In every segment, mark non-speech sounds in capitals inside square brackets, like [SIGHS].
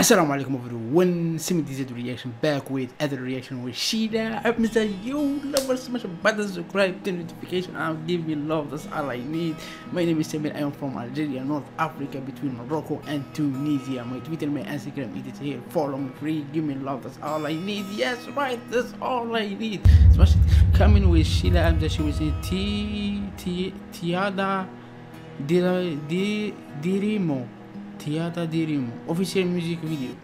Assalamu alaikum everyone, Simi DZ reaction back with other reaction with Shila. I'm Mr. Yo, lover, smash a button, subscribe, turn notification, and give me love, that's all I need. My name is Samir, I am from Algeria, North Africa, between Morocco and Tunisia. My Twitter, my Instagram, it is here. Follow me free, give me love, that's all I need. Yes, right, that's all I need. Smash it. Coming with Shila, I'm just with T T Tiada Di Dirimu. Tiada Dirimu. Official music video.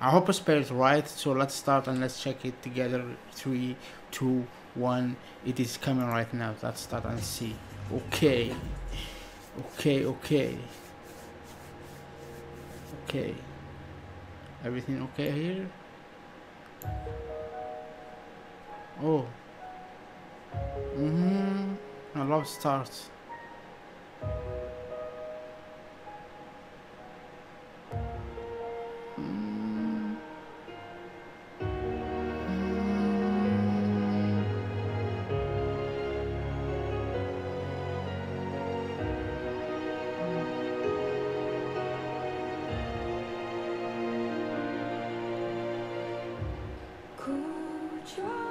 I hope I spelled it right. So let's start and let's check it together. Three, two, one. It is coming right now. Let's start and see. Okay. Okay, okay. Okay. Everything okay here? Oh. Mm-hmm. I love starts. Coba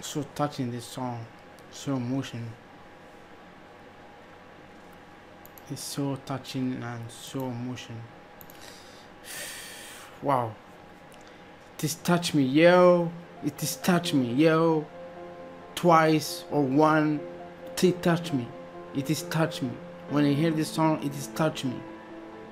so touching this song so emotion. It's so touching and so emotion. [SIGHS] Wow. It is touch me yo. It is touch me yo. Twice or one it touch me. It is touch me. When i hear this song it is touch me.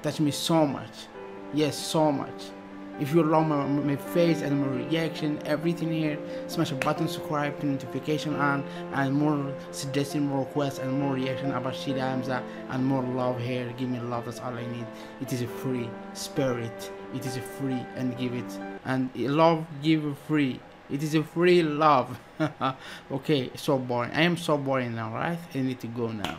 Touch me so much. Yes so much if you love my, my face and my reaction everything here smash a button subscribe to notification on and more suggesting more requests and more reaction about Shida Hamza and more love here. Give me love that's all I need. It is a free spirit. It is a free and give it. And love give free. It is a free love. [LAUGHS] Okay so boring I am so boring now right? I need to go now